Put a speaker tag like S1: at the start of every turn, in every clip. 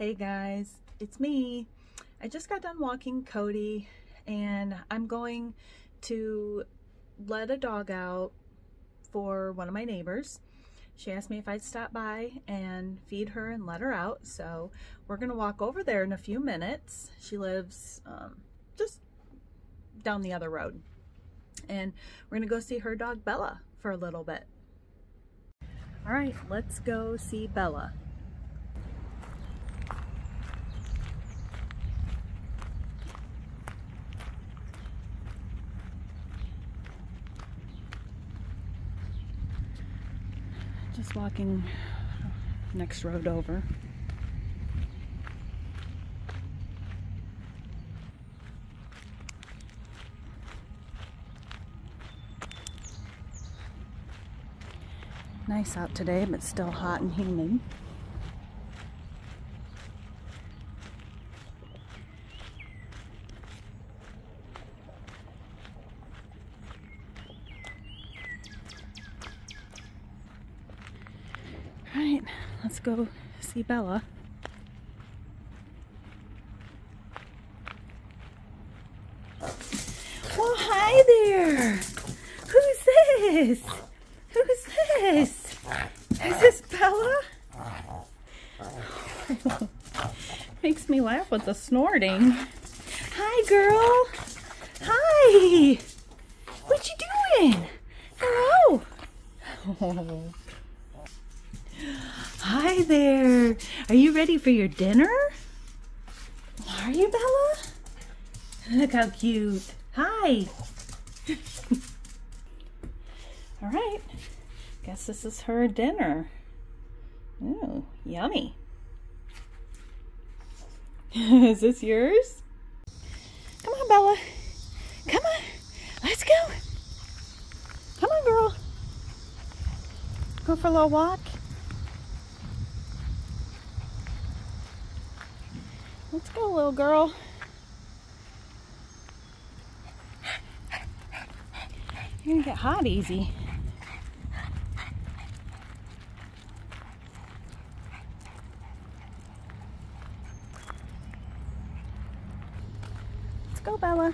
S1: Hey guys, it's me. I just got done walking Cody and I'm going to let a dog out for one of my neighbors. She asked me if I'd stop by and feed her and let her out. So we're to walk over there in a few minutes. She lives um, just down the other road. And we're to go see her dog Bella for a little bit. All right, let's go see Bella. Just walking next road over. Nice out today, but still hot and humid. All right, let's go see Bella. Well, hi there. Who's this? Who's this? Is this Bella? Makes me laugh with the snorting. Hi, girl. Hi. What you doing? Hello. Hi there. Are you ready for your dinner? Are you, Bella? Look how cute. Hi. All right. Guess this is her dinner. Ooh, yummy. is this yours? Come on, Bella. Come on. Let's go. Come on, girl. Go for a little walk. Let's go, little girl. You're gonna get hot easy. Let's go, Bella.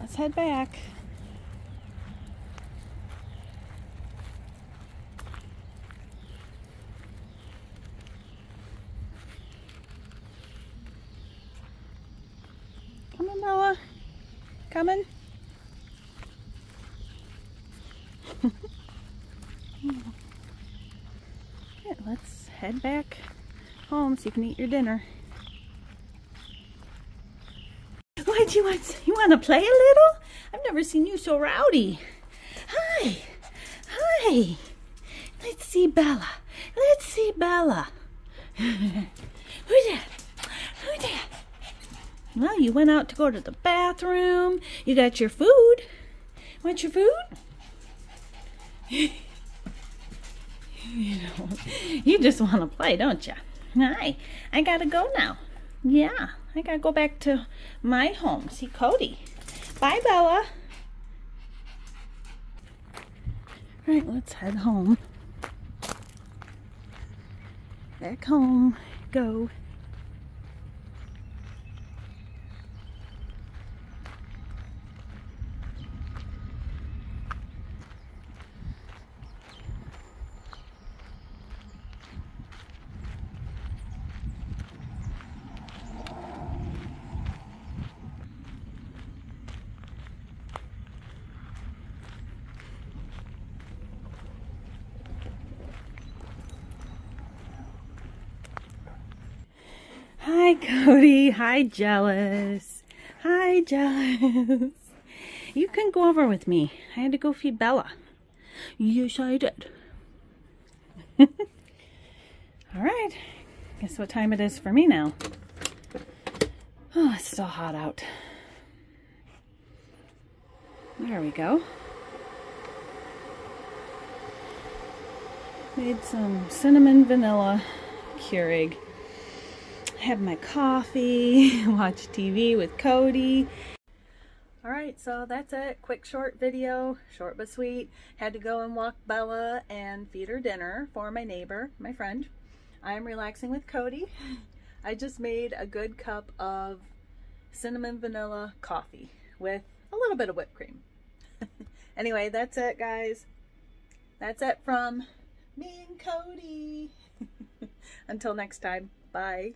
S1: Let's head back. Bella. Coming. yeah, let's head back home so you can eat your dinner. What do you want? You want to play a little? I've never seen you so rowdy. Hi. Hi. Let's see Bella. Let's see Bella. Who's that? Who's that? Well, you went out to go to the bathroom. You got your food. Want your food? you know, you just want to play, don't you? Hi, I gotta go now. Yeah, I gotta go back to my home, see Cody. Bye, Bella. All right, let's head home. Back home, go. Hi, Cody. Hi, Jealous. Hi, Jealous. You can go over with me. I had to go feed Bella. Yes, I did. All right. Guess what time it is for me now. Oh, it's still hot out. There we go. Made some cinnamon vanilla Keurig have my coffee, watch TV with Cody. All right, so that's it. Quick short video, short but sweet. Had to go and walk Bella and feed her dinner for my neighbor, my friend. I am relaxing with Cody. I just made a good cup of cinnamon vanilla coffee with a little bit of whipped cream. anyway, that's it, guys. That's it from me and Cody. Until next time, bye.